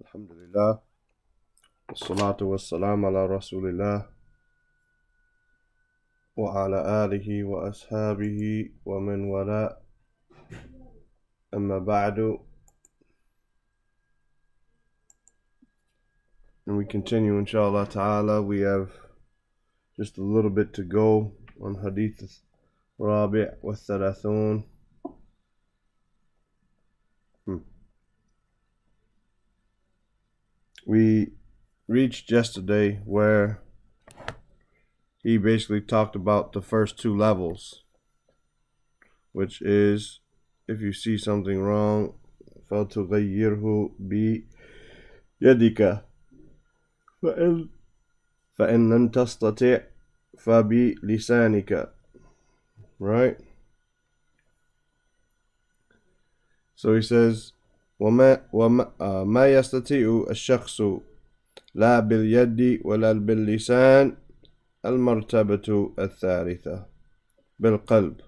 الحمد لله والصلاة والسلام على رسول الله وعلى آله وأصحابه ومن والاه أما بعد And we continue inshallah ta'ala. We have just a little bit to go on Hadith Rabi' wa Thalathun. We reached yesterday where he basically talked about the first two levels, which is if you see something wrong, فَتُغَيِّرْهُ بِيَدِكَ فإن فإن لم تستطع فبلسانك right so he says وما وما uh, ما يستطيع الشخص لا باليد ولا باللسان المرتبة الثالثة بالقلب.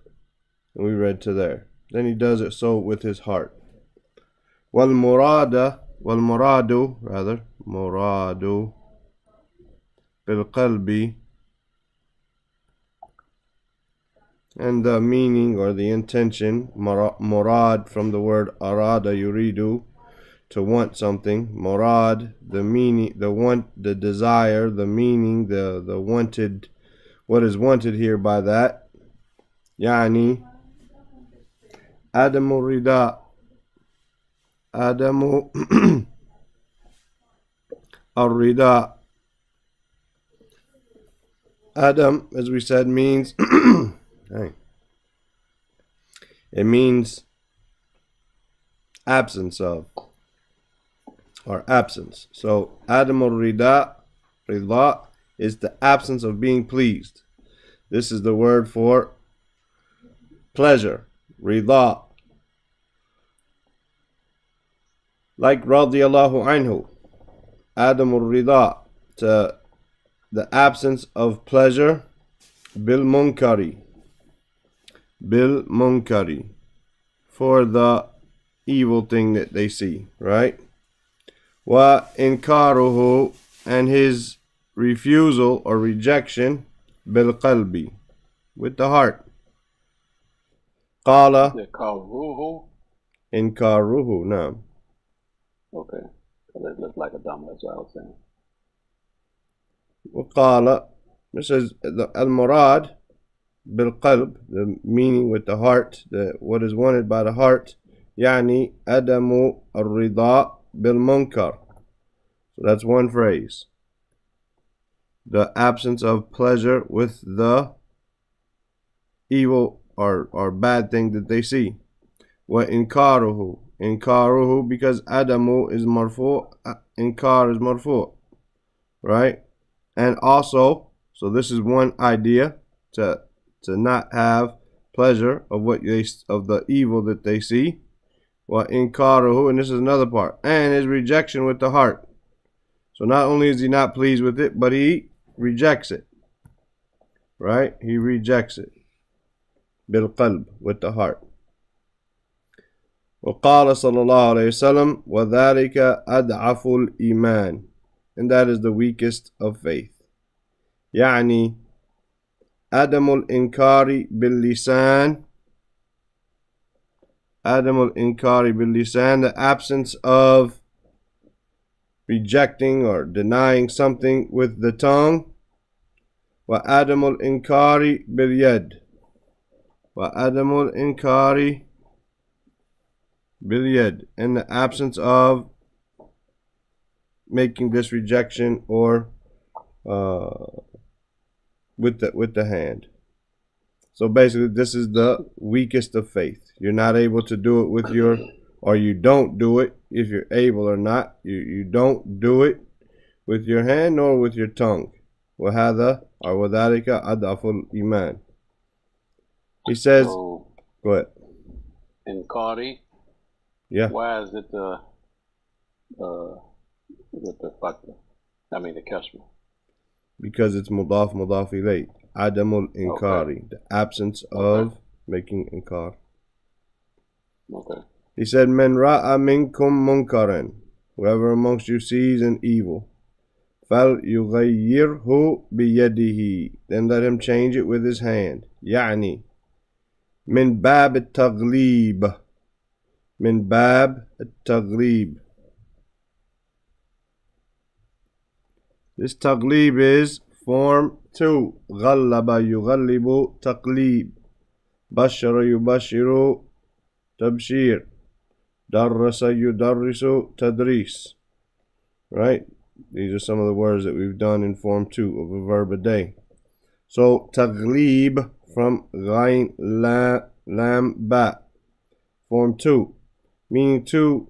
And we read to there. Then he does it so with his heart. والمراد والمراد rather مراد بالقلب and the meaning or the intention murad from the word arada yuridu to want something murad the meaning the want the desire the meaning the the wanted what is wanted here by that yani Adam rida adamu arida. adam as we said means it means absence of or absence. So Adam Rida, Rida is the absence of being pleased. This is the word for pleasure. Rida. Like radiallahu anhu. Adam Rida to the absence of pleasure bil munkari bil munkari for the evil thing that they see, right? Wa inkaruhu and his refusal or rejection bil qalbi with the heart. Qala inkaruhu inkaruhu no. Okay. because it looks like a dumb as I was saying. وقال this is المراد بالقلب the meaning with the heart the what is wanted by the heart يعني عدم الرضا بالمنكر so that's one phrase the absence of pleasure with the evil or, or bad thing that they see وإنكاره إنكاره because adamu is marfu inkar is marfu right and also so this is one idea to to not have pleasure of what they of the evil that they see well inkaruhu and this is another part and his rejection with the heart so not only is he not pleased with it but he rejects it right he rejects it bil qalb with the heart وقال صلى الله عليه وسلم وذلك أضعف الإيمان and that is the weakest of faith يعني عدم الإنكار باللسان عدم الإنكار باللسان the absence of rejecting or denying something with the tongue وعدم الإنكار باليد وعدم الإنكار باليد in the absence of making this rejection or uh, with the with the hand. So basically, this is the weakest of faith. You're not able to do it with your, or you don't do it if you're able or not. You you don't do it with your hand nor with your tongue. وهذا or وذلك أضعف الإيمان. He says, So, go ahead. in Qadi, Yeah. why is it the, uh, with the factor? I mean, the customer. because it's mudaf mudaf ilay. Adamul inkari, okay. the absence of okay. making inkar. Okay. He said, "Men ra'a minkum munkaran, whoever amongst you sees an evil, fal yughayyirhu biyadihi, then let him change it with his hand." Yani, min bab at-taghlib, min bab at-taghlib. This taglib is form 2 غلب يغلب تقليب بشر يبشر تبشير درس يدرس تدريس right these are some of the words that we've done in form 2 of a verb a day so taglib from ghain la lam ba form 2 meaning to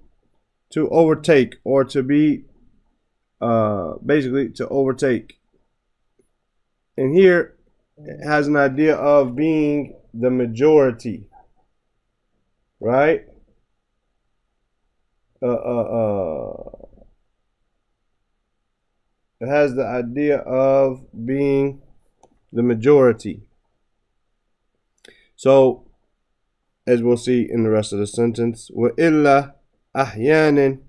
to overtake or to be uh, basically to overtake. And here it has an idea of being the majority, right? Uh, uh, uh, it has the idea of being the majority. So, as we'll see in the rest of the sentence, وَإِلَّا أَحْيَانٍ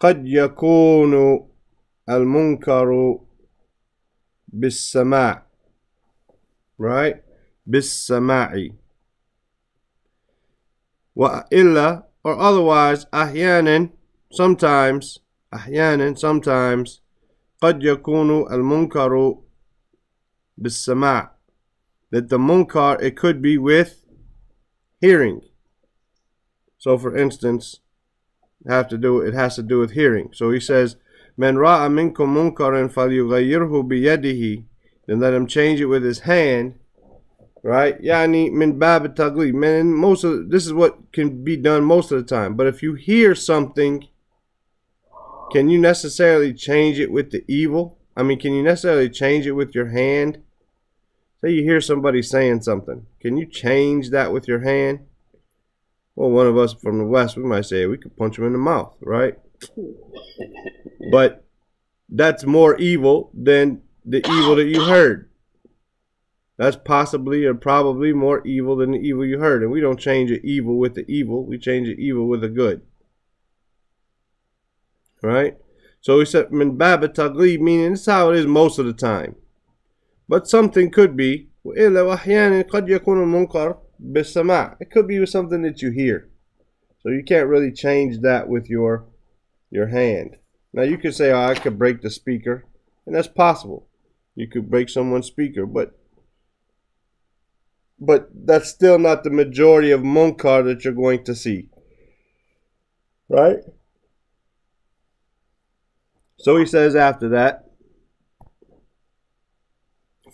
قَدْ يَكُونُ المنكر بالسماع right بالسماع وإلا or otherwise أحيانا sometimes أحيانا sometimes قد يكون المنكر بالسماع that the munkar it could be with hearing so for instance have to do it has to do with hearing so he says من رأى منكم منكرا فليغيره بيده then let him change it with his hand right يعني من باب التغليب man most of this is what can be done most of the time but if you hear something can you necessarily change it with the evil I mean can you necessarily change it with your hand say you hear somebody saying something can you change that with your hand well one of us from the west we might say we could punch him in the mouth right But that's more evil than the evil that you heard. That's possibly or probably more evil than the evil you heard. And we don't change the evil with the evil, we change the evil with the good. Right? So he said, min bab taglib, meaning it's how it is most of the time. But something could be, it could be something that you hear. So you can't really change that with your your hand. Now you could say, oh, I could break the speaker, and that's possible. You could break someone's speaker, but but that's still not the majority of munkar that you're going to see. Right? So he says after that,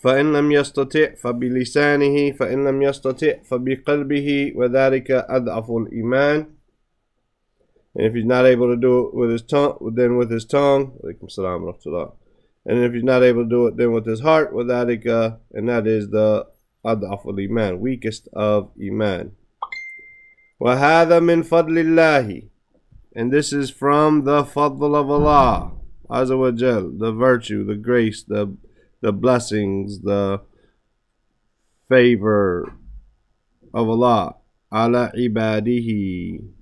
فإن لم يستطع فبلسانه فإن لم يستطع فبقلبه وذلك أضعف الإيمان and if he's not able to do it with his tongue, then with his tongue, and if he's not able to do it, then with his heart, وذلك, and that is the أضعف iman, weakest of iman. وهذا من فضل الله, and this is from the fadl of Allah, Azza wa Jal, the virtue, the grace, the the blessings, the favor of Allah, ala ibadihi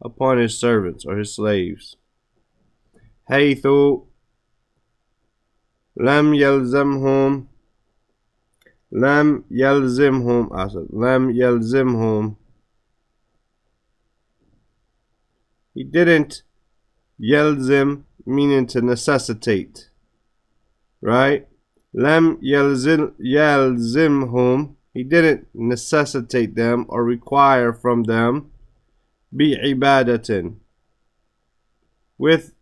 upon his servants or his slaves. حيث لم يلزمهم لم يلزمهم أسف لم يلزمهم He didn't yelzim meaning to necessitate. Right? Lam yelzim yelzimhum He didn't necessitate them or require from them بعبادة with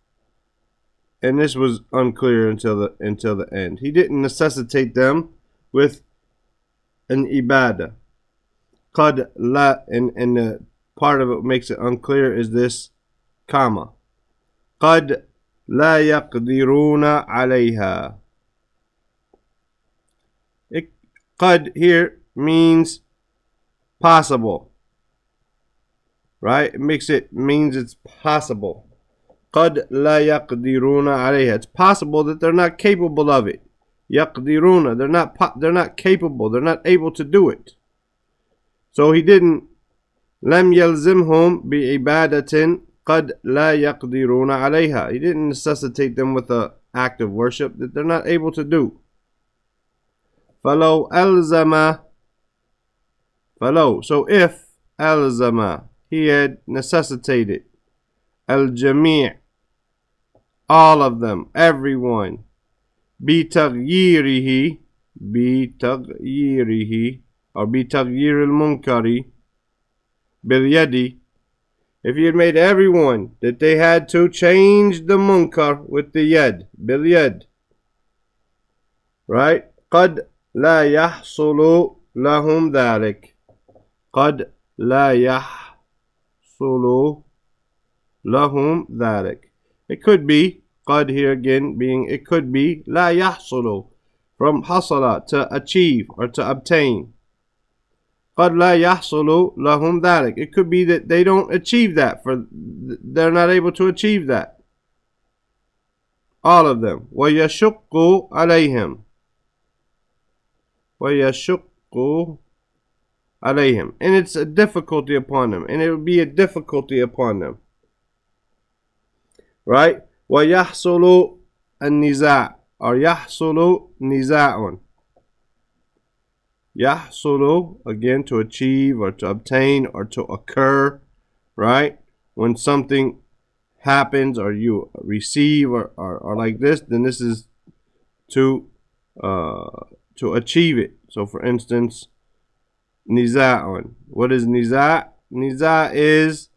and this was unclear until the until the end. He didn't necessitate them with an ibadah. Qad la and, and the part of it makes it unclear is this comma. قد لا يقدرون عليها. It, قد here means possible right? It makes it means it's possible. قد لا يقدرون عليها. It's possible that they're not capable of it. يقدرون. They're not they're not capable. They're not able to do it. So he didn't لم يلزمهم بعبادة قد لا يقدرون عليها. He didn't necessitate them with an act of worship that they're not able to do. فلو ألزم فلو so if ألزم he had necessitated الجميع all of them everyone بتغييره بتغييره أو بتغيير المنكر باليد if he had made everyone that they had to change the munkar with the yad باليد right قد لا يحصل لهم ذلك قد لا يحصل لهم ذلك it could be قد here again being it could be لا يحصل from حصل to achieve or to obtain قد لا يحصل لهم ذلك it could be that they don't achieve that for they're not able to achieve that all of them ويشق عليهم ويشق عليهم and it's a difficulty upon them and it would be a difficulty upon them right ويحصل النزاع or يحصل نزاع يحصل again to achieve or to obtain or to occur right when something happens or you receive or, or, or like this then this is to uh, to achieve it so for instance niza'un what is niza' niza' is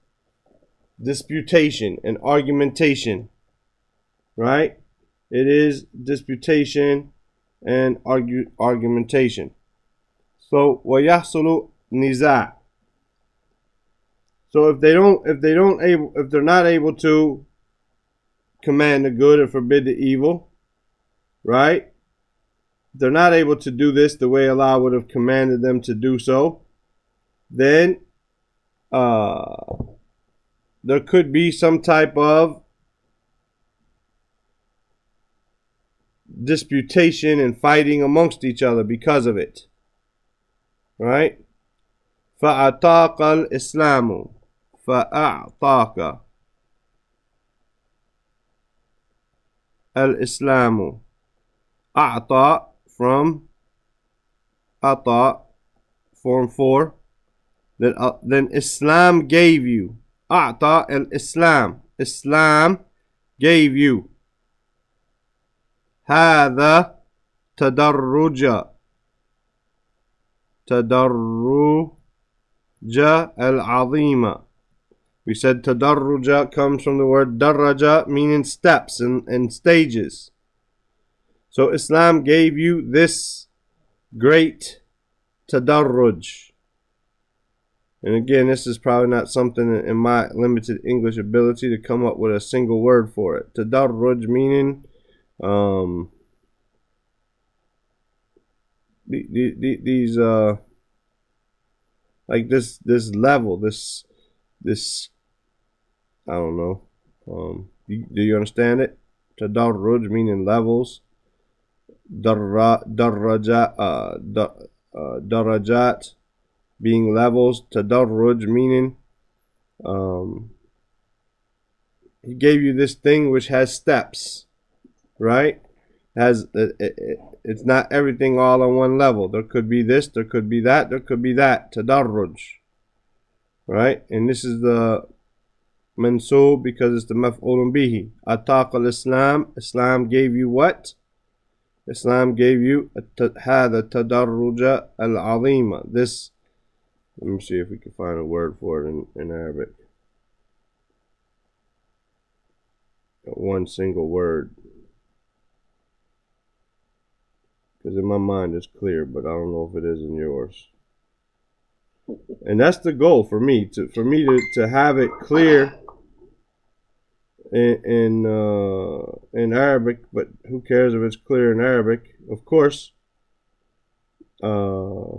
disputation and argumentation right it is disputation and argue argumentation so ويحصل نزاع. So if they don't if they don't able if they're not able to command the good and forbid the evil, right? they're not able to do this the way Allah would have commanded them to do so, then uh, there could be some type of disputation and fighting amongst each other because of it. right فأعطاك الإسلام فأعطاك الإسلام أعطى from أعطى form 4 then, uh, then Islam gave you أعطى الإسلام Islam gave you هذا تدرج تدرج العظيمة We said tadarruja comes from the word daraja, meaning steps and, and stages. So Islam gave you this great tadarruj. And again, this is probably not something in my limited English ability to come up with a single word for it. Tadarruj meaning um, the, the, the, these uh like this this level this this I don't know um do, do you understand it tadarruj meaning levels uh, uh darajat being levels tadarruj meaning um he gave you this thing which has steps right has it, it, it's not everything all on one level. There could be this, there could be that, there could be that. Tadarruj. Right? And this is the mansub because it's the maf'ulun bihi. Ataq al-Islam. Islam gave you what? Islam gave you هذا التدرج العظيم. This, let me see if we can find a word for it in, in Arabic. One single word. Because in my mind it's clear, but I don't know if it is in yours. And that's the goal for me to for me to, to have it clear in in, uh, in Arabic. But who cares if it's clear in Arabic? Of course, uh,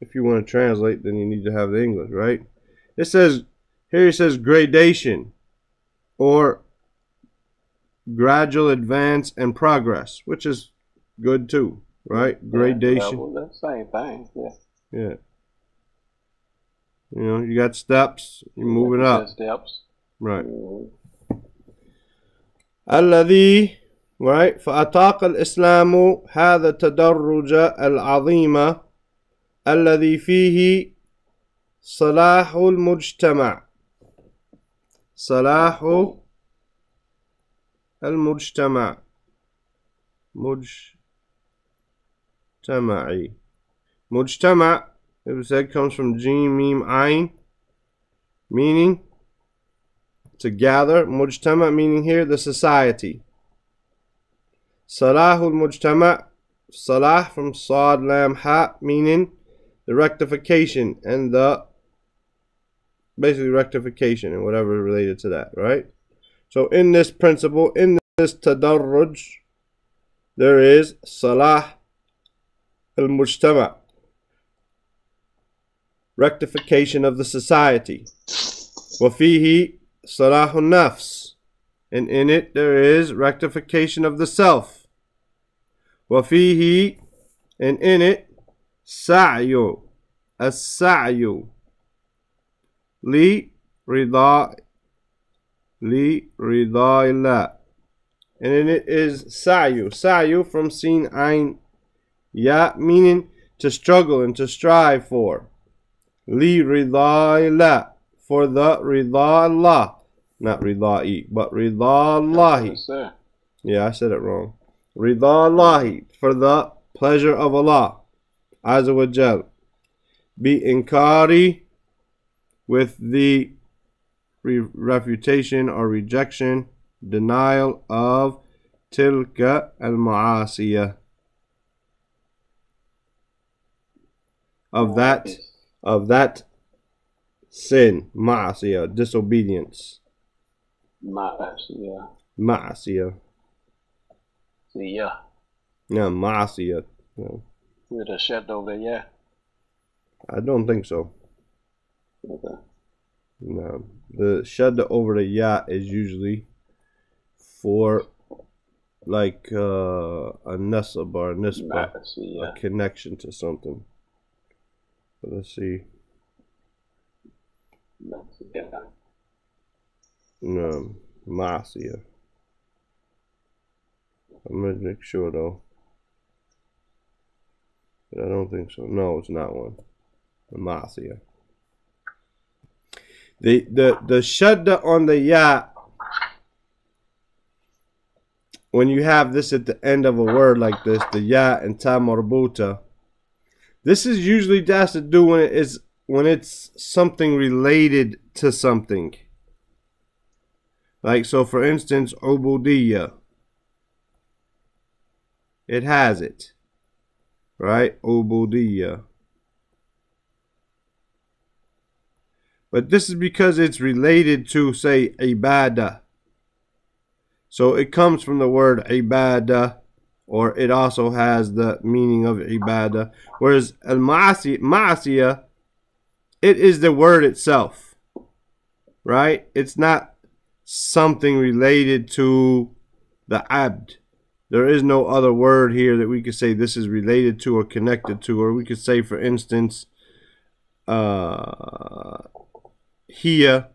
if you want to translate, then you need to have the English, right? It says here. It says gradation or gradual advance and progress, which is good too, right? Gradation. Yeah, well, same thing. Yeah. Yeah. You know, you got steps. You're moving up. Steps. Right. Mhm. الذي right فأطاق الإسلام هذا التدرج العظيم الذي فيه صلاح المجتمع. صلاح المجتمع. مجتمعي مجتمع. It comes from Jim Meme Ain meaning to gather مجتمع meaning here the society صلاح المجتمع صلاح from صاد lam ha meaning the rectification and the basically rectification and whatever related to that right so in this principle in this tadarruj there is salah al-mujtama rectification of the society وفيه Salahun Nafs, and in it there is rectification of the self. Wafihi, and in it Sa'yu, As-Sa'yu, Li Rida, Li Rida and in it is Sa'yu, Sa'yu from Sin Ain Ya, meaning to struggle and to strive for. Li Rida for the Rida Allah. Not Rida'i, but Rida Allahi. Yeah, I said it wrong. Rida Allahi, for the pleasure of Allah. Azza wa Jal. Be inkari with the re refutation or rejection, denial of tilka al maasiyah of that of that sin, ma'asiyah, disobedience, ma'asiyah, See, yeah. yeah, ma'asiyah. Yeah. With a shadda there, yeah. I don't think so. Okay. No. The shadda over the ya is usually for like uh, a nasab or a nisba, My, see, yeah. a connection to something. But let's see. No, ma'asiyah. I'm gonna make sure though. But I don't think so. No, it's not one. Ma'asiyah. The the the shadda on the ya when you have this at the end of a word like this, the ya and ta marbuta, this is usually has to do when it is when it's something related to something. Like so for instance, ubudiyya. It has it. Right? Ubudiyya. But this is because it's related to say ibadah. So it comes from the word ibadah, or it also has the meaning of ibadah. Whereas al ma'asiyah, it is the word itself, right? It's not something related to the abd. There is no other word here that we could say this is related to or connected to, or we could say, for instance, uh, hiya,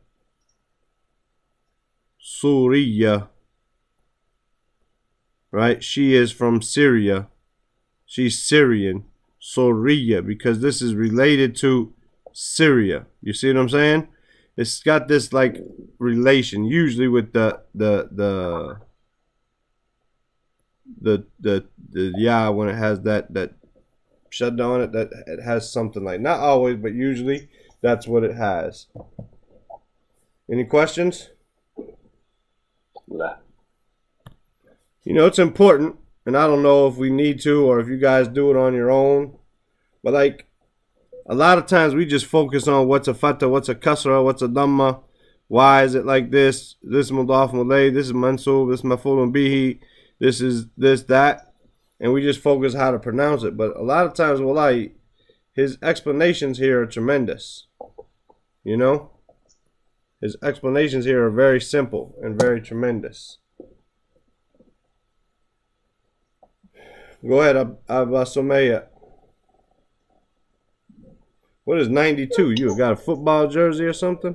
Suriya, right? She is from Syria. She's Syrian, Suriya, because this is related to Syria. You see what I'm saying? It's got this like relation, usually with the the the the the the yeah when it has that that shut on it that it has something like not always but usually that's what it has. Any questions? La. You know, it's important, and I don't know if we need to or if you guys do it on your own, but like a lot of times we just focus on what's a fatah, what's a kasra, what's a dhamma, why is it like this, this is mudaf mulay, this is mansub, this is mafulun bihi, this is this, that, and we just focus how to pronounce it. But a lot of times, wallahi, his explanations here are tremendous. You know? His explanations here are very simple and very tremendous. Go ahead, Ab- Abba Someya. What is 92? You got a football jersey or something?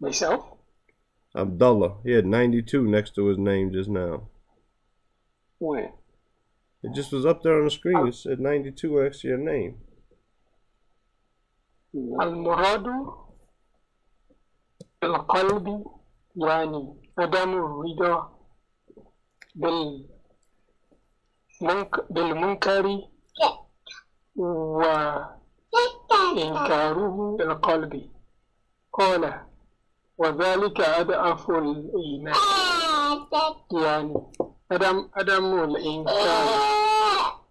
Myself? Abdullah. He had 92 next to his name just now. When? It just was up there on the screen. It said 92 next to your name. المراد بالقلب يعني عدم الرضا بالمنك بالمنكر وإنكاره بالقلب قال وذلك أضعف الإيمان. يعني عدم عدم الإنكار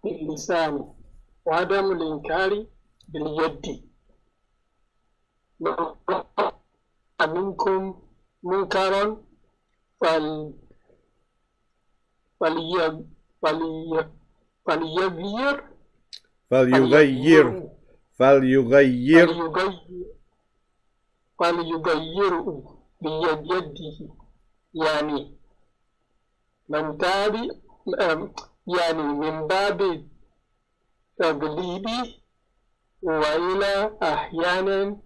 باللسان وعدم الإنكار باليد. منكم منكرا فلي فليغير فليغير. فليغير. فليغير بيده يعني من باب يعني من باب تغليب وإلى أحيانا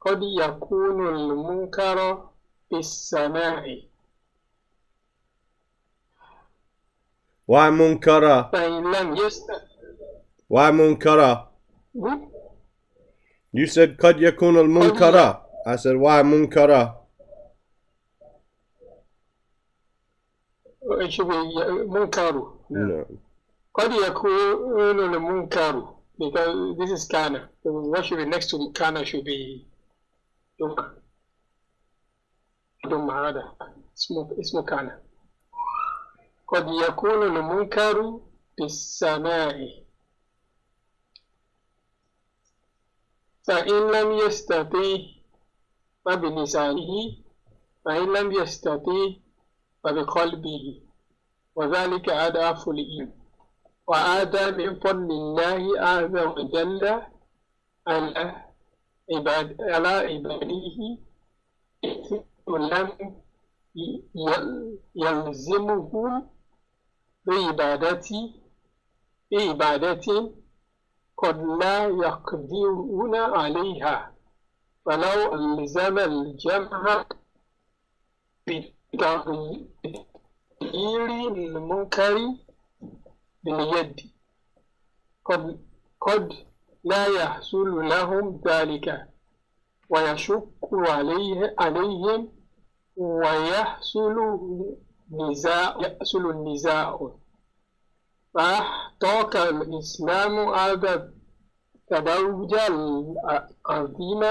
قد يكون المنكر بالسماع ومنكرا فإن لم يستطع ومنكرا You said قد يكون المنكرا I said ومنكرا it should be منكر. No. قد يكون المنكر. Because this is kana. What should be next to kana should be دم هذا اسمه اسمه كان قد يكون المنكر بالسماع فإن لم يستطيع فبلسانه فإن لم يستطيع فبقلبه وذلك أضعف الإيمان وهذا من فضل الله عز وجل على عباد على عباده لم يلزمهم بعبادة بعبادة قد لا يقدرون عليها. فلو ألزم الجمع بتغيير المنكر باليد قد قد لا يحصل لهم ذلك. ويشق عليه عليهم ويحصل نزاع يحصل النزاع. فاحتاك الإسلام هذا التدرج العظيم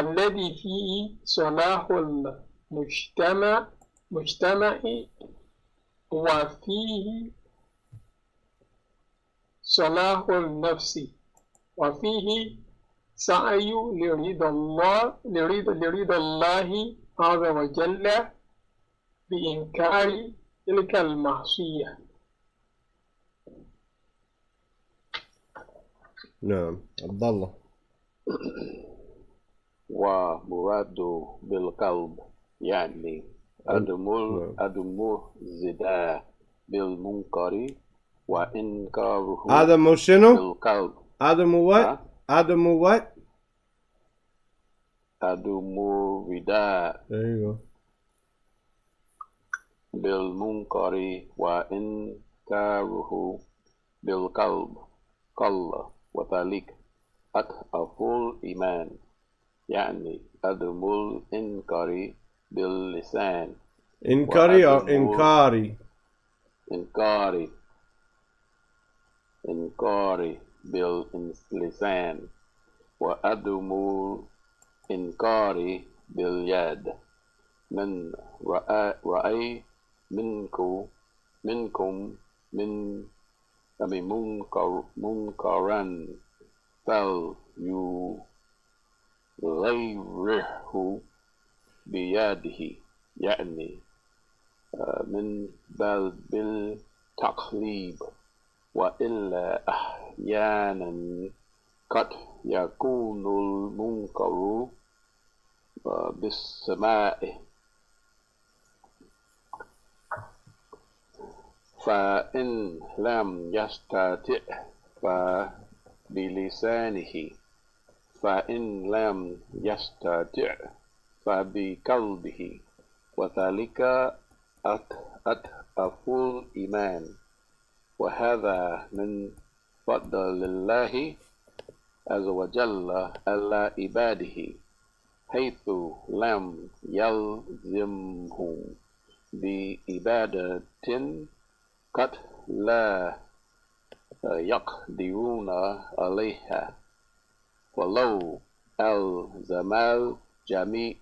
الذي فيه صلاح المجتمع مجتمع وفيه صلاح النفس وفيه سعي لرضا الله لرضا, لرضا الله عز وجل بإنكار تلك المعصية. نعم عبد الله ومراد بالقلب يعني عدم. عدم الزداء بالمنكر وإنكاره آدم شنو؟ بالقلب what? ها؟ آدم what? عدم الرداء go. بالمنكر وإنكاره بالقلب قل وذلك أضعف الإيمان يعني عدم الإنكار باللسان. إنكاري وعدم- إنكاري؟ إنكار إنكار باللسان. وعدم إنكار باليد. من رأي منكم منكم من أمي منكر منكرا فليغيره بيده يعني من بل بالتقليب وإلا أحيانا قد يكون المنكر بالسماء فإن لم يستطع فبلسانه فإن لم يستطع فبقلبه وذلك أضعف الإيمان. وهذا من فضل الله عز وجل على عباده حيث لم يلزمهم بعبادة قد لا يقدرون عليها. ولو ألزم الجميع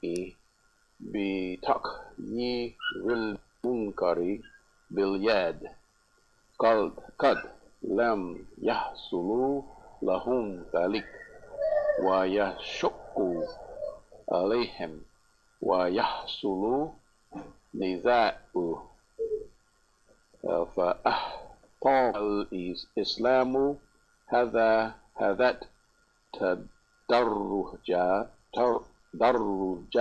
بتغيير المنكر باليد قد قد لم يحصل لهم ذلك ويشق عليهم ويحصل نزاع فأحطى الإسلام هذا هذا تدرج تدرج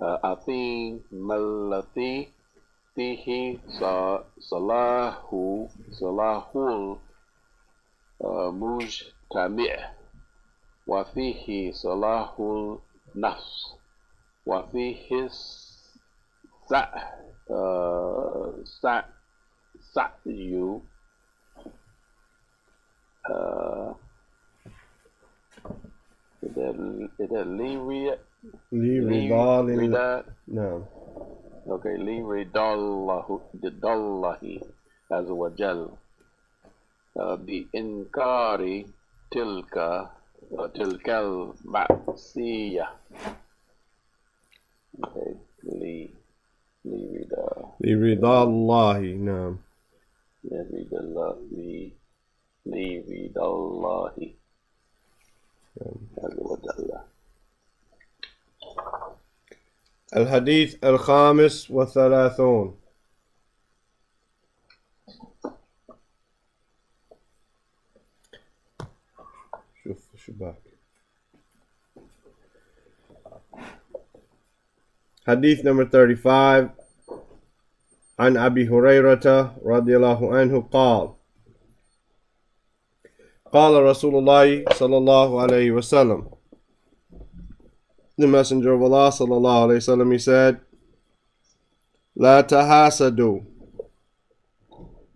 العظيم الذي فيه صلاح صلاح المجتمع وفيه صلاح النفس وفيه 呃杀殺妖，誒佢哋佢哋 liri liri no. Okay liri dallahu dallahi as wajal. Uh, inkari tilka uh, tilkal ma'siyah okay li لرضا. لرضا الله نعم. لرضا الله لرضا الله. عز وجل الحديث الخامس والثلاثون. شوف شباك حديث number 35 عن أبي هريرة رضي الله عنه قال قال رسول الله صلى الله عليه وسلم the messenger of Allah sallallahu alaihi wasallam he said لا تحاسدوا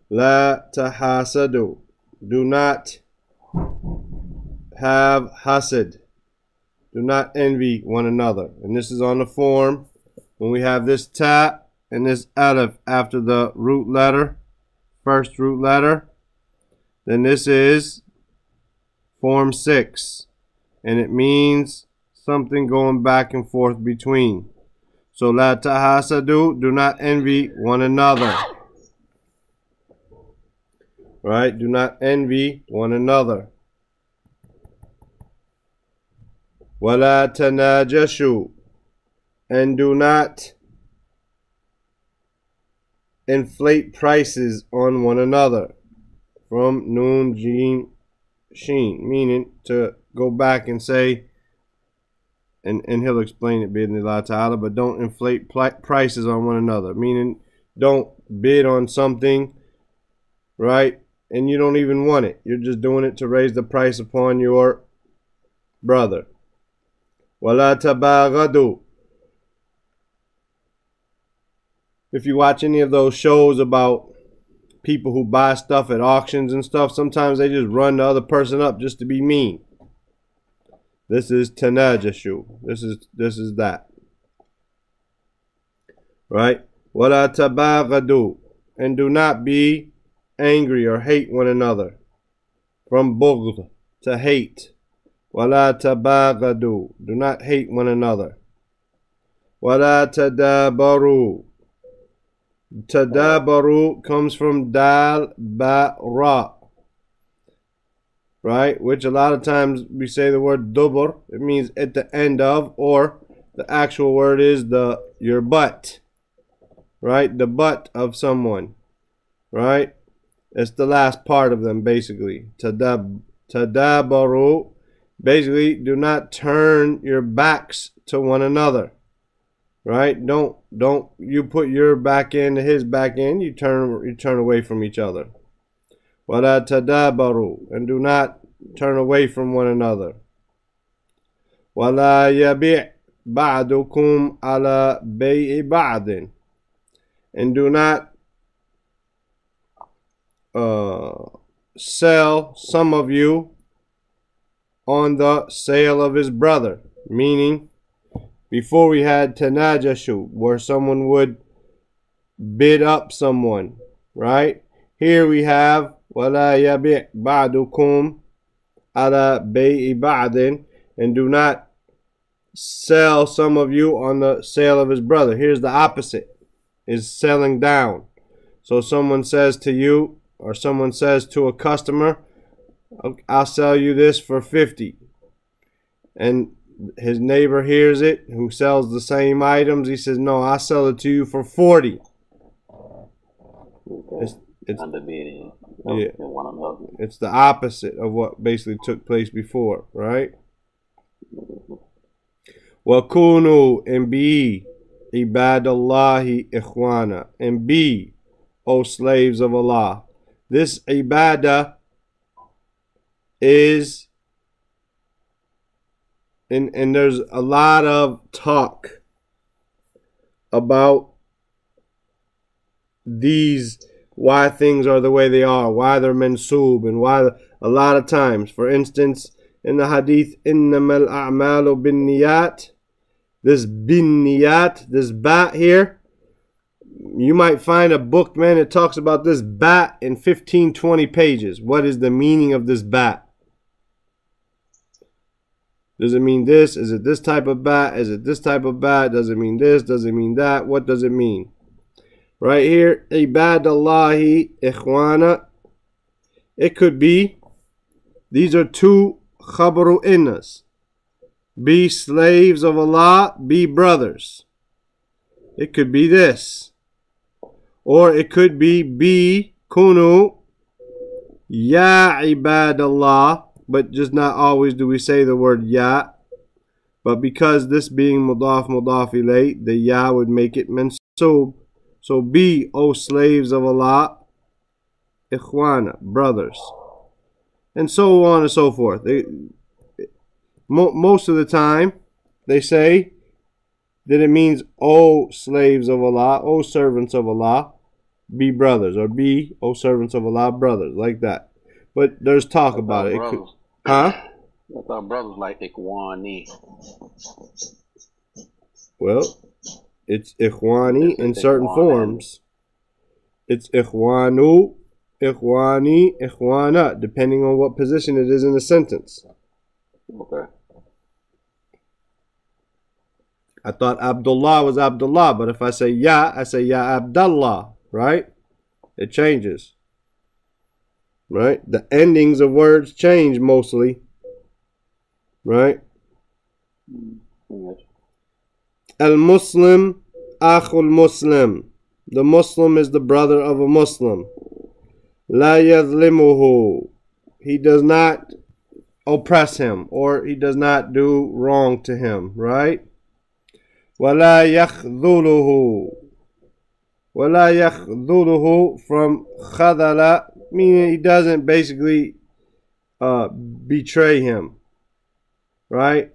لا تحاسدوا do not have hasad do not envy one another and this is on the form when we have this ta and this alif after the root letter first root letter then this is form 6 and it means something going back and forth between. So la tahasadu, do not envy one another. Right? Do not envy one another. Wala tanajashu, and do not inflate prices on one another. From noon, jeen, sheen, meaning to go back and say, and, and he'll explain it bidnillah ta'ala, but don't inflate prices on one another. Meaning, don't bid on something, right? And you don't even want it. You're just doing it to raise the price upon your brother. Wala tabaghadu. If you watch any of those shows about people who buy stuff at auctions and stuff, sometimes they just run the other person up just to be mean. This is tanajashu. This is this is that. Right? Wala tabaghadu. And do not be angry or hate one another. From bughd to hate. Wala tabaghadu. Do not hate one another. Wala tadabaru. Tadabaru comes from dal ba ra right? Which a lot of times we say the word dubur. It means at the end of, or the actual word is the your butt, right? The butt of someone, right? It's the last part of them, basically. Tadab, tadabaru. Basically, do not turn your backs to one another, right? Don't don't you put your back end to his back end? You turn you turn away from each other. Wala tadabaru and do not turn away from one another. Wala yabi' ba'dukum ala bay'i ba'din and do not uh, sell some of you on the sale of his brother meaning before we had tanajashu where someone would bid up someone right here we have ولا يبيع بعضكم على بيع بعض and do not sell some of you on the sale of his brother. Here's the opposite is selling down. So someone says to you or someone says to a customer, I'll sell you this for 50. And his neighbor hears it who sells the same items. He says, No, I'll sell it to you for 40. Okay. It's, it's, Underbidding. Yeah. And one another. it's the opposite of what basically took place before, right? وَكُونُوا and be ibadallahi ikhwana and be, O slaves of Allah. This ibadah is and and there's a lot of talk about these why things are the way they are, why they're mensoob, and why a lot of times, for instance, in the hadith, innamal a'malu bin niyat, this bin niyat, this bat here, you might find a book, man, that talks about this bat in 15, 20 pages. What is the meaning of this bat? Does it mean this? Is it this type of bat? Is it this type of bat? Does it mean this? Does it mean that? What does it mean? Right here, ibadallahi ikhwana. It could be, these are two khabaru innas. Be slaves of Allah, be brothers. It could be this. Or it could be be kunu ya ibadallah, but just not always do we say the word ya. But because this being mudaf mudaf ilay, the ya would make it mansub. So be, O slaves of Allah, ikhwana, brothers. And so on and so forth. They, mo- most of the time, they say that it means, O slaves of Allah, O servants of Allah, be brothers. Or be, O servants of Allah, brothers. Like that. But there's talk about it. it could, huh? I thought brothers like Ikwani. Well, it's ikhwani in certain forms. It's ikhwanu, ikhwani, ikhwana, depending on what position it is in the sentence. Okay. I thought Abdullah was Abdullah, but if I say Ya, I say Ya Abdullah, right? It changes right? The endings of words change mostly, right? Al Muslim, Akhul Muslim. The Muslim is the brother of a Muslim. La yadlimuhu. He does not oppress him or he does not do wrong to him, right? Wala yakhdhuluhu. Wala yakhdhuluhu from khadala meaning he doesn't basically uh, betray him right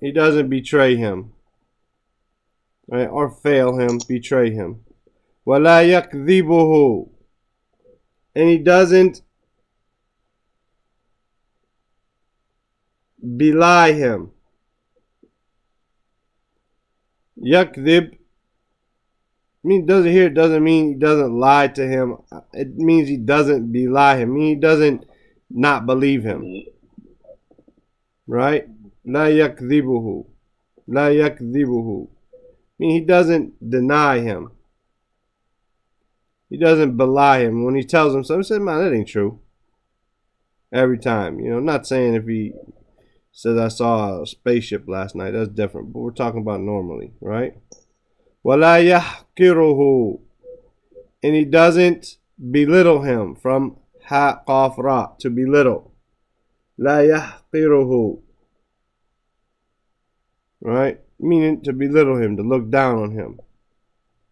he doesn't betray him right or fail him betray him ولا يكذبه and he doesn't belie him yakdib mean doesn't here doesn't mean he doesn't lie to him. It means he doesn't belie him. I mean he doesn't not believe him. Right? La yakdhibuhu. La yakdhibuhu. I mean he doesn't deny him. He doesn't belie him. When he tells him something he says man that ain't true. Every time you know not saying if he says I saw a spaceship last night. That's different, but we're talking about normally, right? وَلَا يَحْقِرُهُ And he doesn't belittle him from ha qaf ra to belittle. La yahqiruhu. Right? Meaning to belittle him, to look down on him.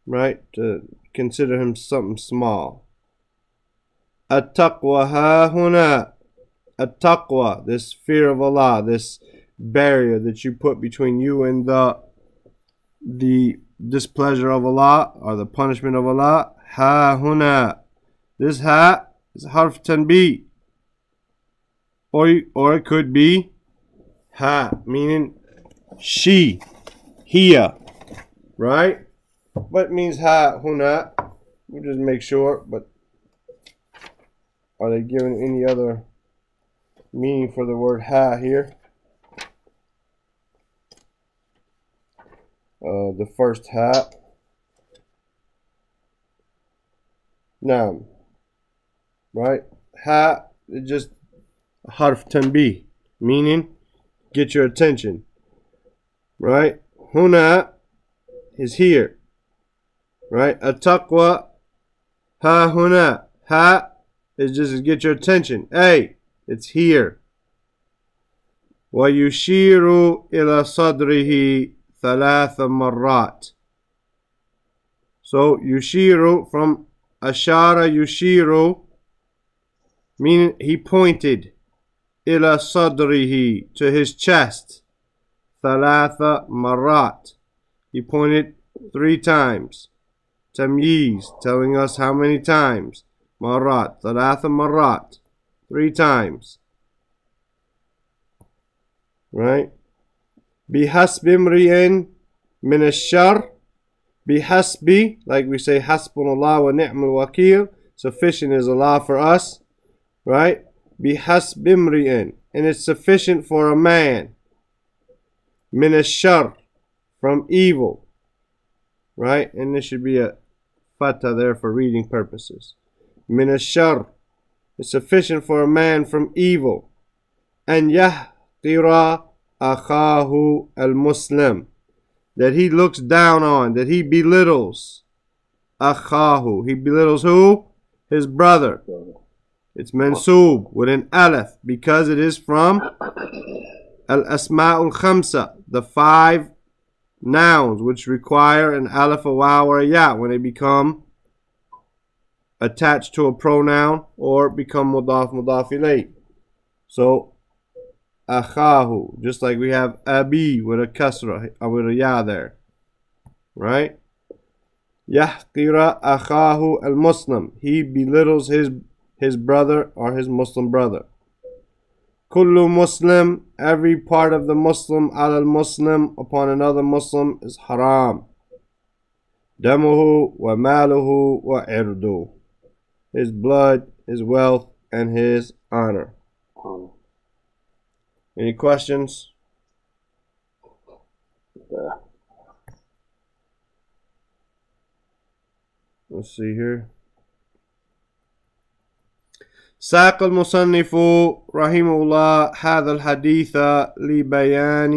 Right? To consider him something small. At-taqwa ha huna at-taqwa, this fear of Allah, this barrier that you put between you and the the displeasure of Allah or the punishment of Allah. Ha huna. This ha is harf tanbi. Or, or it could be ha, meaning she, here, right? What means ha huna? We'll just make sure, but are they giving any other meaning for the word ha here? Uh, the first ha. Now, right? Ha, it just harf tanbih, meaning get your attention. Right? Huna is here. Right? Ataqwa, ha huna. Ha is just to get your attention. Hey, it's here. ويشير إلى صدره ثلاث مرات. So yushiru from ashara yushiru meaning he pointed ila sadrihi to his chest thalatha marat he pointed three times tamyiz telling us how many times marat thalatha marat three times right بحسب امرئ من الشر بحسب like we say hasbunallah wa ni'mal wakil sufficient is Allah for us right بحسب امرئ and it's sufficient for a man من الشر from evil right and there should be a fatah there for reading purposes من الشر it's sufficient for a man from evil and يحقر akhahu al-Muslim, that he looks down on, that he belittles akhahu. He belittles who? His brother. It's mansub with an alif because it is from al-asma'ul khamsa, the five nouns which require an alif, a waw, or a ya when they become attached to a pronoun or become mudaf mudaf ilayh. So akhahu, just like we have abi with a kasra, uh, with a ya there, right? Yahqira akhahu al Muslim. He belittles his his brother or his Muslim brother. Kullu Muslim, every part of the Muslim al Muslim upon another Muslim is haram. Damuhu wa maluhu wa irdu. His blood, his wealth, and his honor. Any questions? Yeah. Let's see here. ساق المصنف رحمه الله هذا الحديث لبيان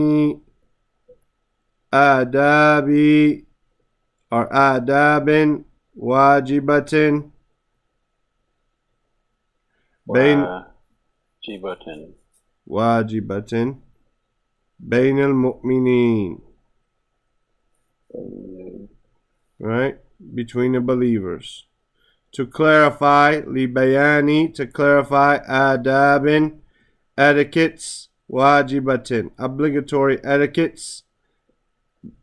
آداب أو آداب واجبة بين Jibatin. واجبة بين المؤمنين right between the believers to clarify libayani to clarify adabin etiquettes wajibatin obligatory etiquettes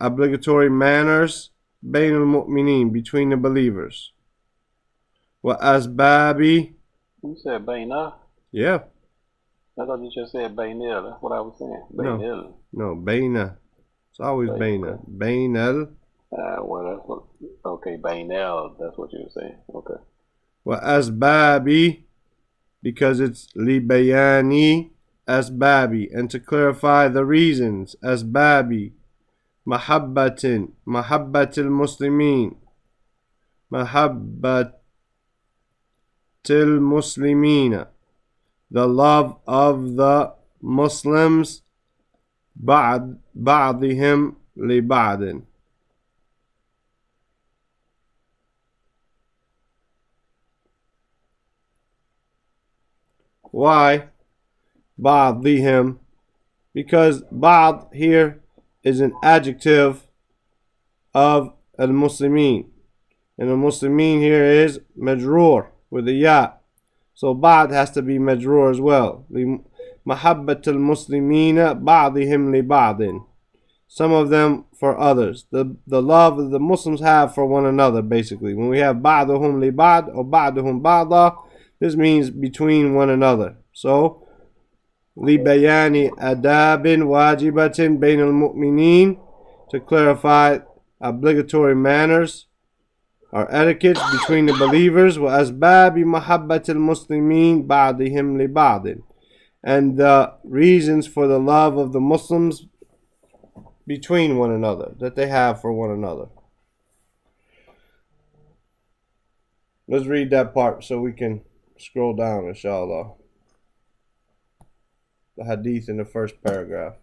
obligatory manners بين المؤمنين between the believers وأسباب You said Bainah? yeah I thought you just said "bainel." That's what I was saying. Bainil. No, no Baina. It's always Baina. Bainel. Uh, well, that's what. Okay, Bainel. That's what you were saying. Okay. Well, Asbabi, because it's Libayani, Asbabi. And to clarify the reasons, Asbabi, Mahabbatin, Mahabbatil Muslimin, Mahabbatil Muslimina the love of the Muslims بعض بعضهم لبعض Why? بعضهم because بعض here is an adjective of al-Muslimin. And al-Muslimin here is majrur with a ya. So بعض has to be majrur as well. محبة المسلمين بعضهم لبعض some of them for others. The the love that the Muslims have for one another, basically. When we have ba'duhum li ba'd or ba'duhum ba'da, this means between one another. So, لبيان أداب واجبة بين المؤمنين to clarify obligatory manners or etiquettes between the believers وأسباب محبة المسلمين بعضهم لبعض and the reasons for the love of the Muslims between one another, that they have for one another. Let's read that part so we can scroll down, inshallah. The hadith in the first paragraph.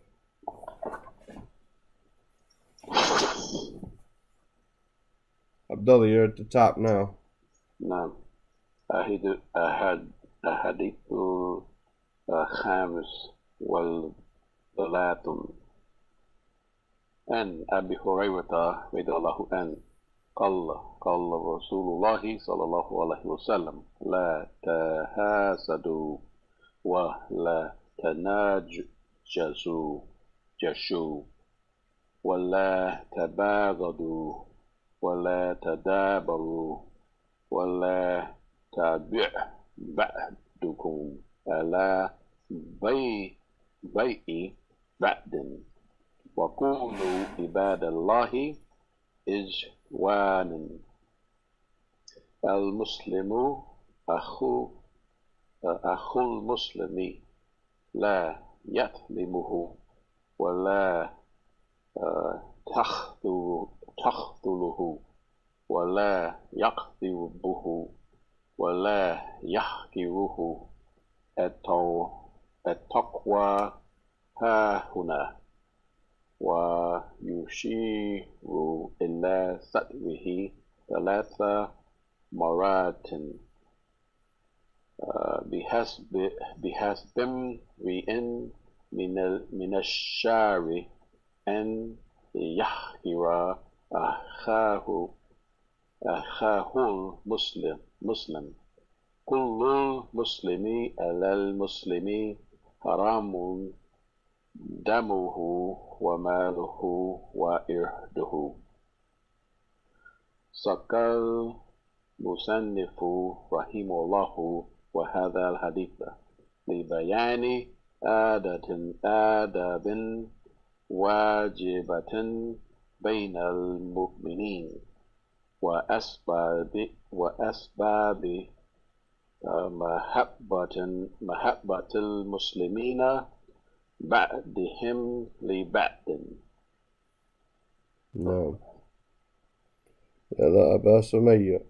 Abdullah, you're at the top now. نعم أهد أهد أحاديث الخامس والثلاثون عن أبي هريرة رضي الله عنه قال قال رسول الله صلى الله عليه وسلم لا تحاسدوا ولا تناجسوا جشوا ولا تباغضوا ولا تدابروا ولا تبع بعدكم على بيع بيع بعد. وكونوا عباد الله إجوانا. المسلم أخو أخو المسلم لا يظلمه ولا تخذله ولا يقذبه ولا يحقره. التقوى ها هنا. ويشير إلى صدره ثلاث مرات. بحسب بحسب امرئ من من الشر أن يحقر أخاه أخاه المسلم مسلم. كل مسلم على المسلم حرام دمه وماله وإرده سقى المصنف رحمه الله وهذا الحديث لبيان آدة آداب واجبة بين المؤمنين وأسباب وأسباب محبة محبة المسلمين بعدهم لبعد. نعم. هذا أبا سمية.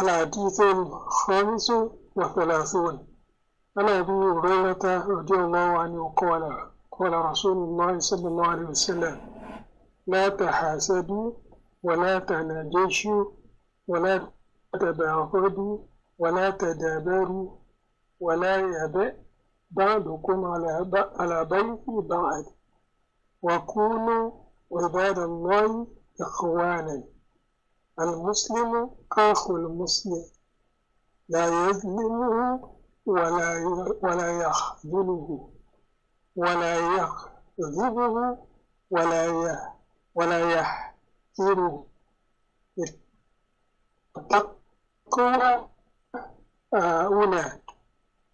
الحديث الخامس وثلاثون عن أبي هريرة رضي الله عنه قال قال رسول الله صلى الله عليه وسلم لا تحاسدوا ولا تناجشوا ولا تباغضوا ولا تدابروا ولا يبئ بعضكم على بيت بعض. وكونوا عباد الله إخوانا المسلم أخو المسلم. لا يظلمه ولا ولا يخذله ولا يخذبه ولا ولا يحقره التقوى هنا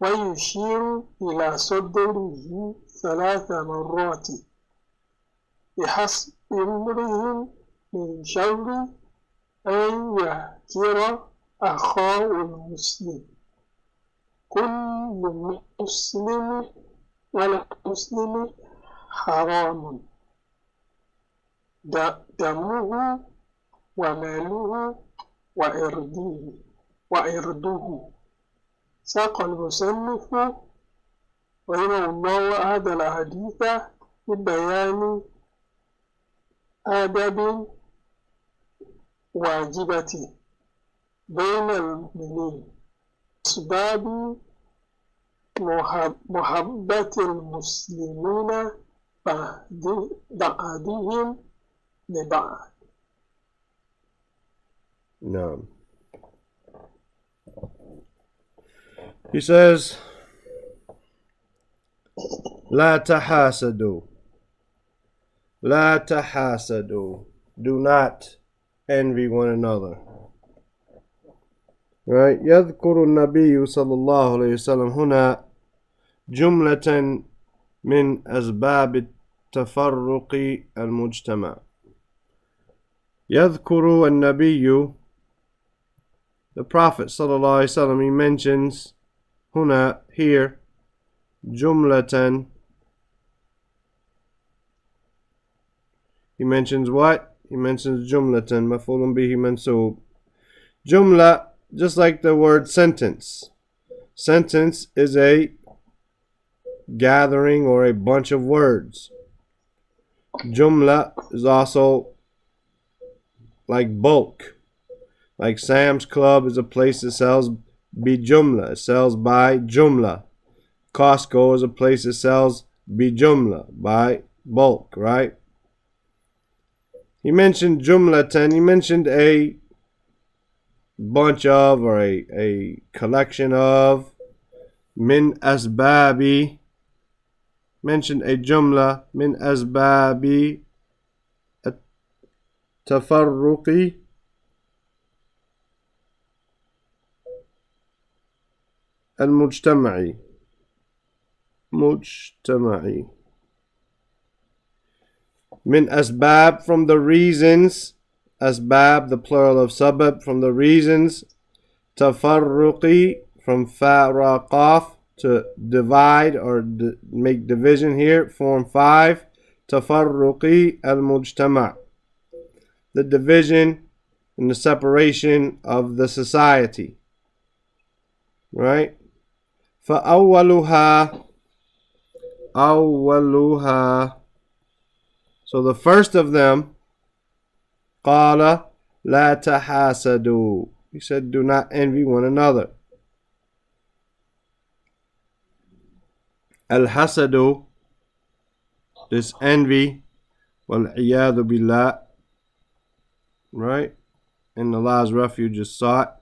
ويشير إلى صدره ثلاث مرات بحسب امرئ من شر أن يهجر أخاه المسلم. كل مسلم ولا مسلم حرام. دمه وماله وإرده وإرده ساق المصنف رحمه الله هذا الحديث ببيان آداب واجبة بين المؤمنين أسباب محبة المسلمين بعدهم لبعض نعم He says, لا تحاسدوا لا تحاسدوا do not envy one another right يذكر النبي صلى الله عليه وسلم هنا جملة من أسباب التفرق المجتمع يذكر النبي the Prophet صلى الله عليه وسلم he mentions هنا here جملة he mentions what? He mentions جملة مفعول به منصوب جملة just like the word sentence sentence is a gathering or a bunch of words Jumla is also like bulk like Sam's Club is a place that sells bijumla. It sells by jumla. Costco is a place that sells bijumla, by bulk, right? He mentioned jumlatan. He mentioned a bunch of or a, a collection of min asbabi mentioned a jumla min asbabi tafarruqi المجتمعي مجتمعي من أسباب from the reasons أسباب the plural of sabab from the reasons تفرقي from faraqaf to divide or make division here form 5 تفرقي المجتمع the division and the separation of the society right فأولها أولها So the first of them قال لا تحاسدوا He said do not envy one another الحسد this envy والعياذ بالله right? And Allah's refuge is sought.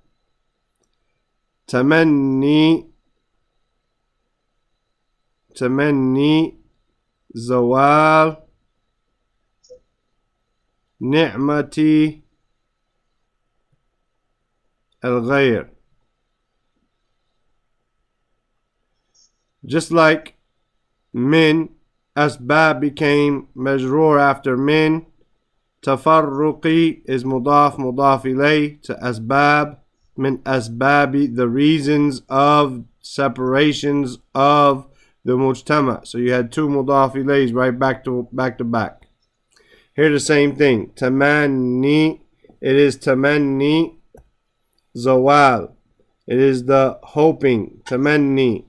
Tamanni Tamanni Zawal Ni'mati Al-Ghayr Just like men, Asbab became Majroor after men tafarruqi is mudaf mudaf ilay to asbab min asbabi the reasons of separations of the mujtama. So you had two mudaf ilays right back to back to back. Here the same thing. Tamanni. It is tamanni zawal. It is the hoping. Tamanni.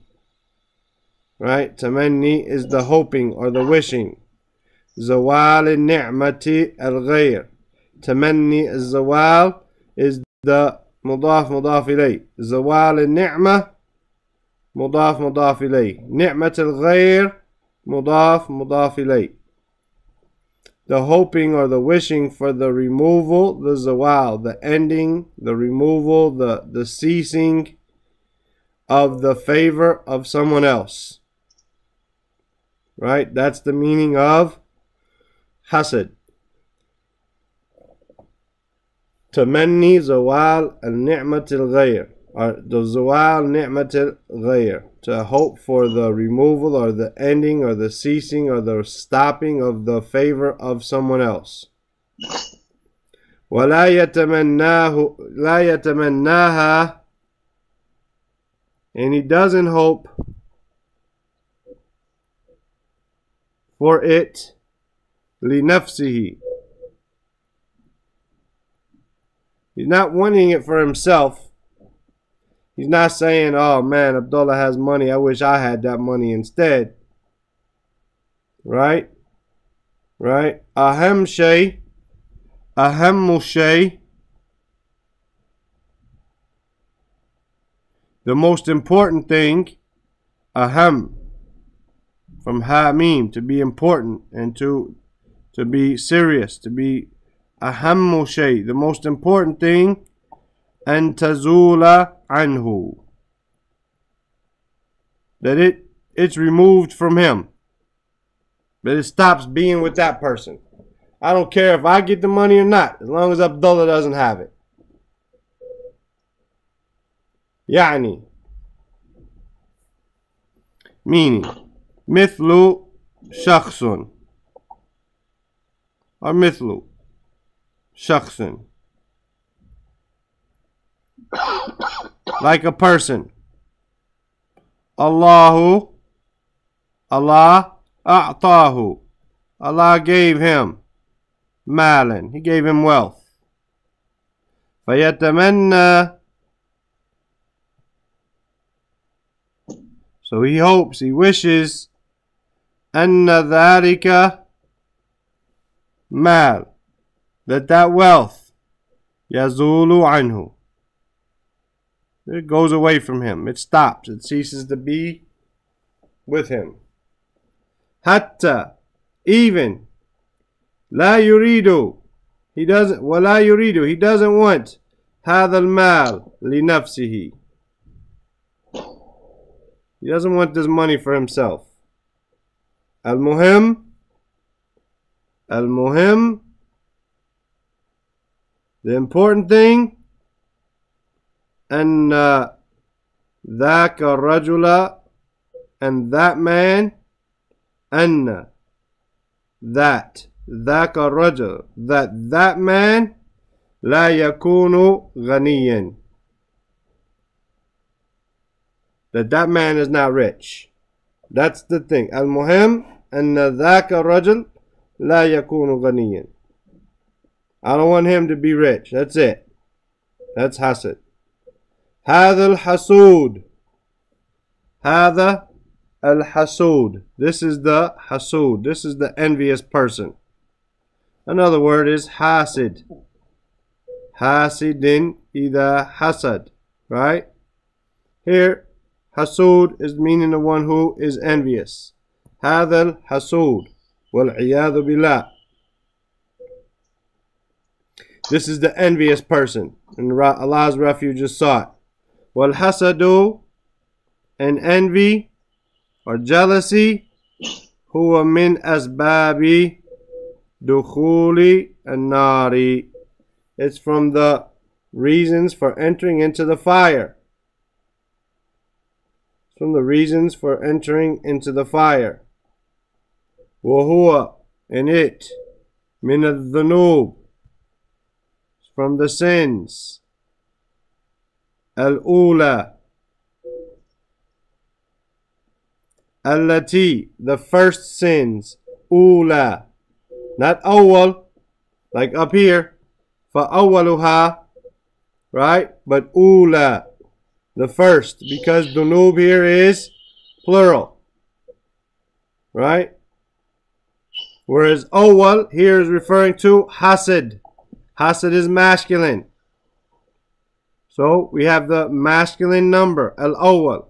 Right? Tamanni is the hoping or the wishing. Zawal ni'mati al-ghayr. Tamanni zawal is the mudaf mudaf ilay. Zawal ni'mah مضاف مضاف إليه نعمة الغير مضاف مضاف إليه the hoping or the wishing for the removal, the zawal, the ending, the removal, the, the ceasing of the favor of someone else. Right? That's the meaning of hasad. تمني زوال النعمة الغير or the zawal ni'mat ghayr to hope for the removal or the ending or the ceasing or the stopping of the favor of someone else ولا يتمناه لا يتمناها and he doesn't hope for it لنفسه he's not wanting it for himself He's not saying, oh man, Abdullah has money. I wish I had that money instead. Right? Right? Ahem shay. Ahem shay. The most important thing, ahem, from hamim, to be important and to to be serious, to be ahem shay. The most important thing, and tazula anhu. That it it's removed from him. But it stops being with that person. I don't care if I get the money or not, as long as Abdullah doesn't have it. يعني meaning مثل شخص or مثل شخص like a person Allahu Allah أعطاه Allah gave him مالا he gave him wealth فيتمنى so he hopes he wishes أن ذلك مال that that wealth يزول عنه it goes away from him it stops it ceases to be with him حتى even لا يريد he doesn't ولا يريد he doesn't want هذا المال لنفسه he doesn't want this money for himself المهم المهم the important thing أن ذاك الرجل and that man أن that ذاك الرجل that that man لا يكون غنيا that that man is not rich that's the thing المهم أن ذاك الرجل لا يكون غنيا I don't want him to be rich that's it that's حسد هذا الحسود هذا الحسود this is the hasud this is the envious person another word is hasid hasidin إذا hasad right here hasud is meaning the one who is envious هذا الحسود Wal بالله. This is the envious person, and Allah's refuge is sought. Wal and envy or jealousy, هو من أسباب dukhuli an-nari. It's from the reasons for entering into the fire. It's from the reasons for entering into the fire. وهو and it من الذنوب from the sins الأولى التي the first sins أولى not أول like up here فأولها right but أولى the first because dunub here is plural right whereas awal here is referring to hasad hasad is masculine so we have the masculine number al-awwal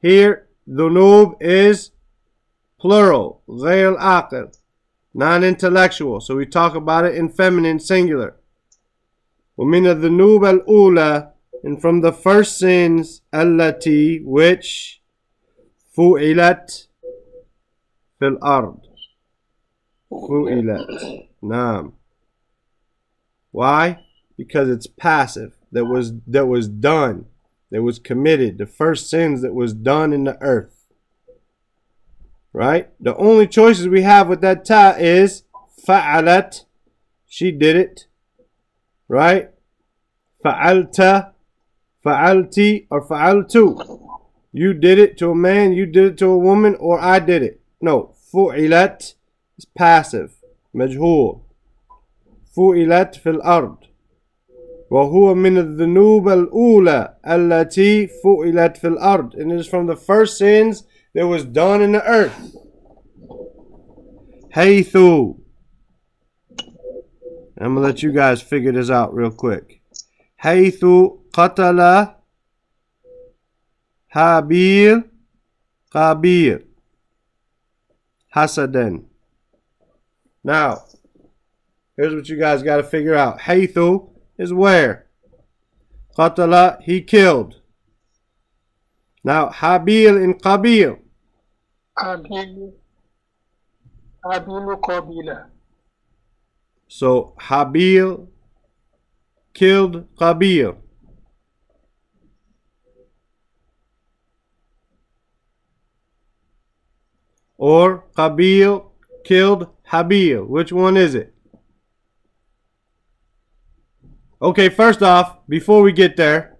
here dhunub is plural غير العاقل non-intellectual so we talk about it in feminine singular ومن الذنوب الأولى and from the first sins التي which فُعِلت في الأرض Fu'ilat. نعم. Why? Because it's passive. That was that was done. That was committed. The first sins that was done in the earth. Right? The only choices we have with that ta is fa'alat. She did it. Right? Fa'alta. Fa'alti or fa'altu. You did it to a man, you did it to a woman, or I did it. No. Fu'ilat. Is passive majhul fu'ilat fil ard وهو من الذنوب الأولى التي فُعِلت في الأرض and it is from the first sins that was done in the earth حيث I'm gonna let you guys figure this out real quick حيث قتل هابيل قابيل حسدا Now, here's what you guys got to figure out. Haythu is where? Qatala, he killed. Now, Habil and Qabil. Habil. Habil Qabila. So, Habil killed Qabil. Or Qabil killed Habil. Which one is it? Okay, first off, before we get there,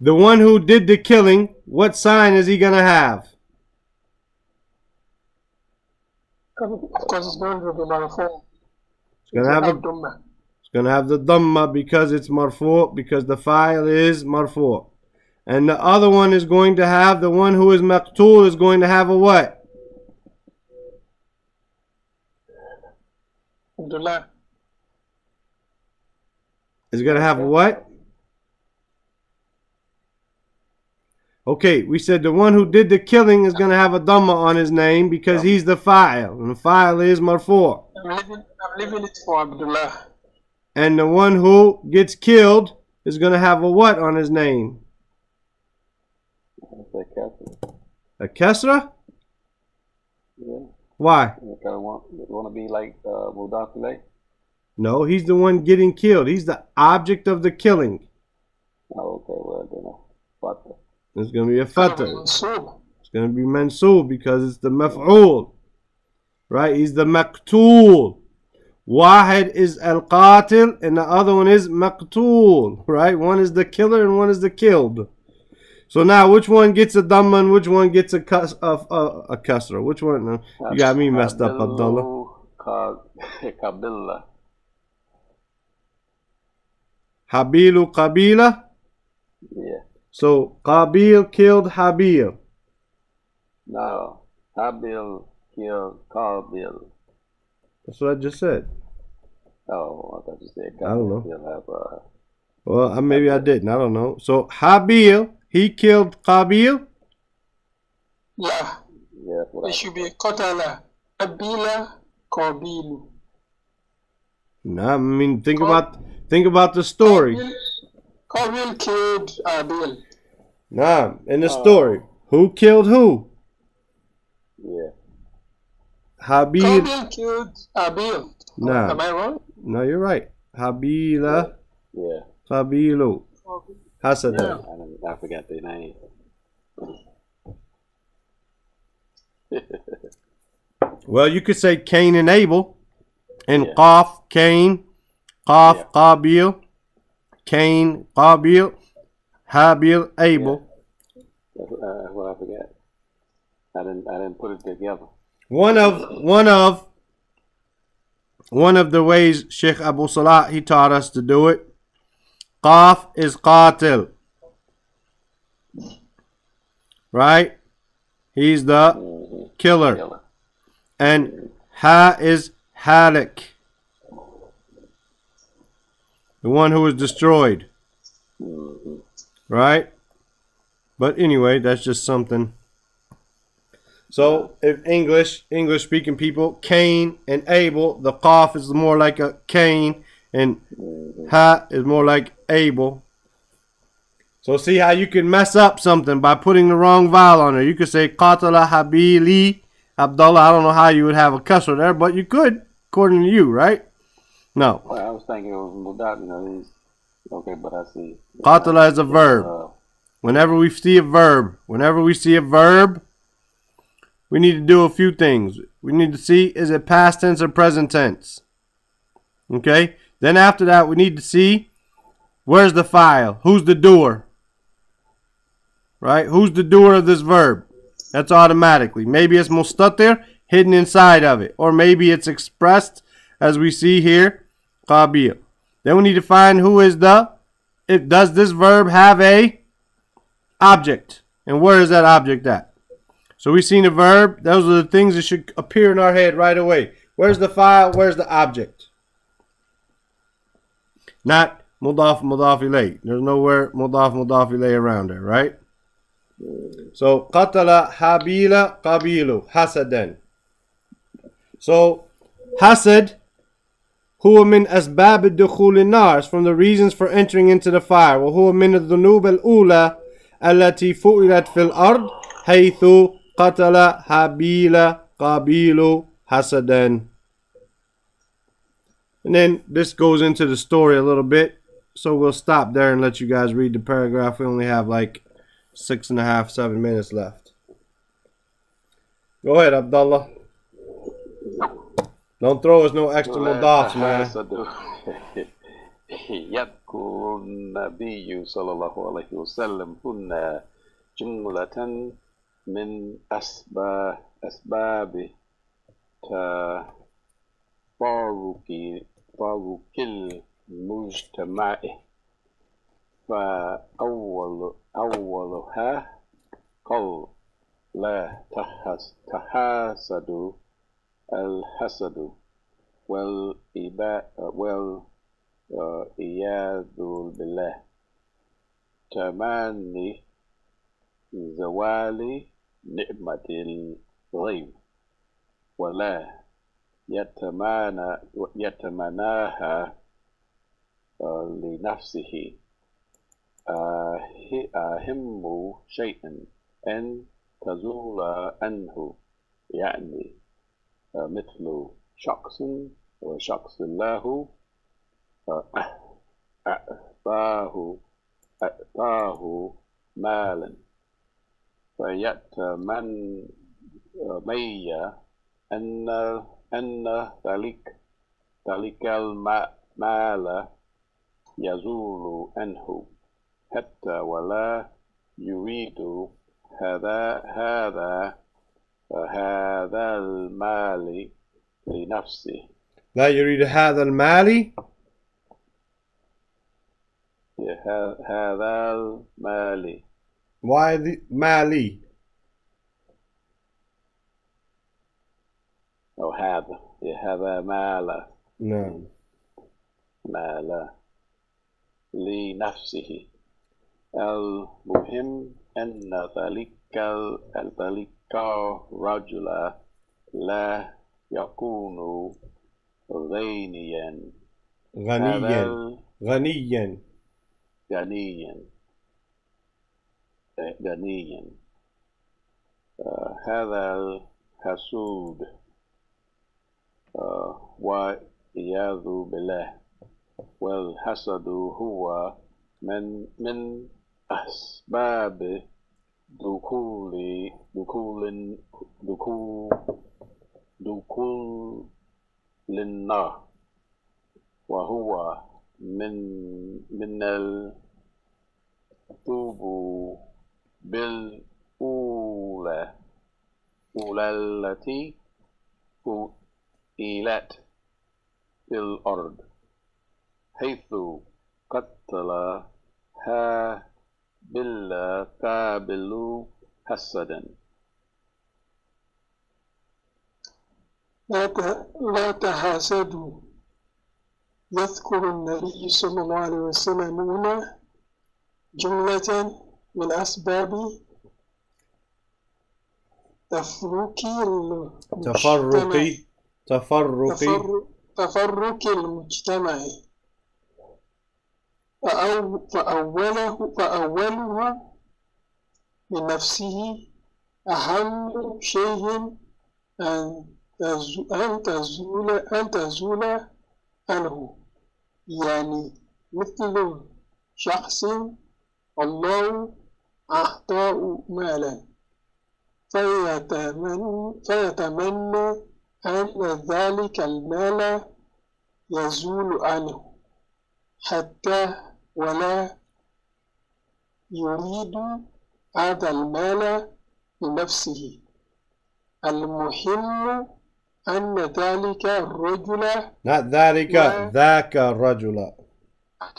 the one who did the killing, what sign is he going to have? Of course, it's going to be Marfu. It's going to have. It's gonna have the dhamma because it's marfu because the fa'il is marfu. And the other one is going to have the one who is maqtul is going to have a what? Abdullah. Is gonna have a what? Okay, we said the one who did the killing is gonna have a dhamma on his name because he's the fa'il, and the fa'il is marfu. I'm leaving, I'm leaving it for Abdullah. And the one who gets killed is gonna have a what on his name? That's that A kesra? Yeah. Why? You kind of want, want to be like uh, Mudaf ilay? No, he's the one getting killed. He's the object of the killing. Oh, okay, well, then, uh, but It's going to be a fatah. It's going to be mansub because it's the maf'ul. Right? He's the maqtul. Wahid is al-qatil and the other one is maqtul. Right? One is the killer and one is the killed. So now, which one gets a dhamma and which one gets a kas a, a, a? Which one? No, You got me messed up, Abdullah. Ka- Kabila. Habilu qabila. Yeah. So Qabil killed Habil. No. Habil killed Kabil. That's what I just said. Oh, I thought you said I don't know. Have, uh, Well, maybe I didn't. I don't know. So Habil, he killed Qabil. Yeah, yeah, that's it should be Qatala. Abila Qabilu. No, I mean think about think about the story. Qabil- Qabil killed Abil. Nah, in the oh. story, who killed who? Yeah. Habil. Qabil killed Abil. Nah, Am I wrong? no, you're right. Habila, Yeah. Qabilu, Hasada. I, don't, I forgot the name. Well, you could say Cain and Abel, and Yeah. Qaf, Cain, Qaf, Yeah. Qabil, Cain, Qabil, Habil, Abel. That's, uh, what I forgot. I didn't. I didn't put it together. One of one of one of the ways Sheikh Abu Salah he taught us to do it. Qaf is qatil. Right? He's the killer. And Ha is halik. The one who was destroyed. Right? But anyway, that's just something. So, if English, English speaking people, Cain and Abel, the Qaf is more like a Cain, and Ha is more like able. So, see how you can mess up something by putting the wrong vowel on there. You could say Qatala Habili Abdullah. I don't know how you would have a cussor there, but you could, according to you, right? No. Well, I was thinking it was Mudaf. You know, okay, but I see. Qatala is a verb. Uh, Whenever we see a verb, whenever we see a verb, we need to do a few things. We need to see is it past tense or present tense. Okay? Then after that, we need to see where's the fa'il? Who's the doer? Right? Who's the doer of this verb? That's automatically. Maybe it's mustatir hidden inside of it, or maybe it's expressed as we see here, qabil. Then we need to find who is the if does this verb have a object and where is that object at so we've seen a verb those are the things that should appear in our head right away where's the fa'il where's the object not mudaf mudaf ilay. There's nowhere mudaf mudaf ilay around there, right? So qatala habila qabilu hasadan. So hasad huwa min asbab ad-dukhul nars from the reasons for entering into the fire. Wa huwa min ad-dhunub al-ula allati fu'ilat fil ard haythu qatala habila qabilu hasadan. and then this goes into the story a little bit so we'll stop there and let you guys read the paragraph we only have like six and a half seven minutes left go ahead abdullah don't throw us no extra mudaf man تحاسدوا. يذكر النبي صلى الله عليه وسلم هنا جملة من أسباب أسباب تفارق تفارق المجتمع فأول أولها قول لا تحاسدوا الحسد والإباء والعياذ بالله. تمني زوال نعمة الغيب. ولا يتمنى يتمناها آه، لنفسه. آه- أهم شيء أن تزول عنه يعني آه، مثل شخص وشخص له آه، أعطاه أعطاه مالا. فيتمنى أن أن ذلك ذلك المال يزول عنه حتى ولا يريد هذا هذا هذا المال لنفسه. لا يريد هذا المال هذا المال. why the مالي. أو هذا. هذا مال نعم. مال لنفسه. المهم أن ذلك ذلك الرجل لا يكون غنيا. غنيا. غنيا. غنيا. غنيا. آه، هذا الحسود. آه، والعياذ بالله والحسد هو من من أسباب دخول دخول دخول دخول للنار وهو من من الطوب بالأولى أولى التي قيلت في الأرض حيث قتلها بالقابل حسدا. لا تحاسدوا. يذكر النبي صلى الله عليه وسلم هنا جملة من أسباب تفرقي؟ تفرقي. تفر- تفرق المجتمع. فأو فأوله فأوله من نفسه أهم شيء أن أن تزول أن تزول عنه. يعني مثل شخص الله أعطاه مالا فيتمنى, فيتمنى أن ذلك المال يزول عنه حتى ولا يريد هذا المال لنفسه. المهم أن ذلك الرجل not ذلك. ذاك الرجل.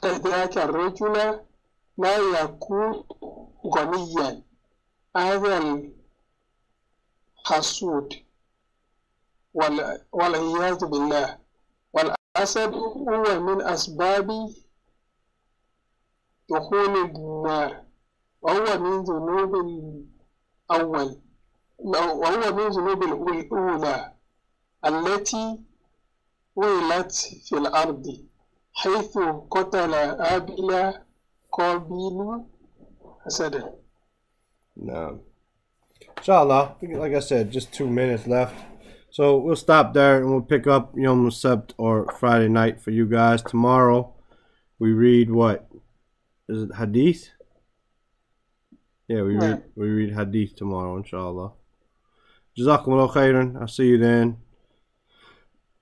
ذاك الرجل لا يكون غنيا. هذا الحسود. والعياذ بالله والأسد هو من أسباب دخول النار وهو من ذنوب الأول وهو من ذنوب الأولى التي ولت في الأرض حيث قتل آبل قابيل حسدا نعم Inshallah, like I said, just two minutes left. So we'll stop there and we'll pick up Yom Sebt or Friday night for you guys. Tomorrow we read what? Is it Hadith? Yeah, we read we read Hadith tomorrow, inshallah. Jazakumullah khairan. I'll see you then.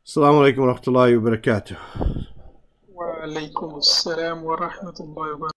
Assalamu alaikum wa rahmatullahi wa barakatuh. وعليكم السلام ورحمة الله وبركاته